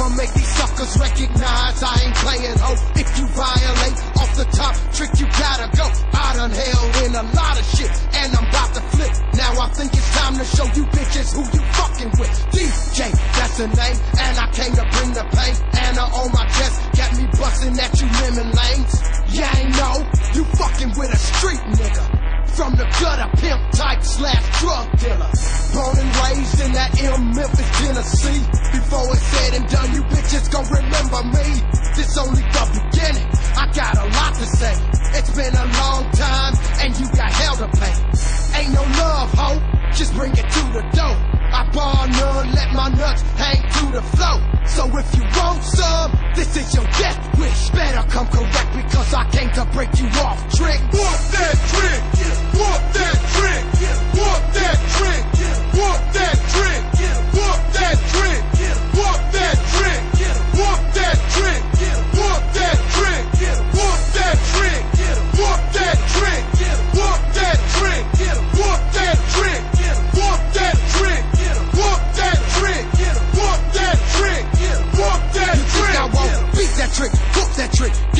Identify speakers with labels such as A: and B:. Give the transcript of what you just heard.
A: I'ma make these suckers recognize I ain't playing ho. If you violate off the top trick, you gotta go. I done held in a lot of shit, and I'm about to flip. Now I think it's time to show you bitches who you fucking with. DJ, that's the name, and I came to bring the pain. Anna on my chest, got me busting at you lemon lanes. Yeah, I know you fucking with a street nigga. From the gutter, pimp type slash drug dealer. Born and raised in that M Memphis, Tennessee. Pay. Ain't no love, ho. Just bring it to the door. I bar none, let my nuts hang to the floor. So if you want some, this is your death wish. Better come correct because I came to break you off, trick. electric.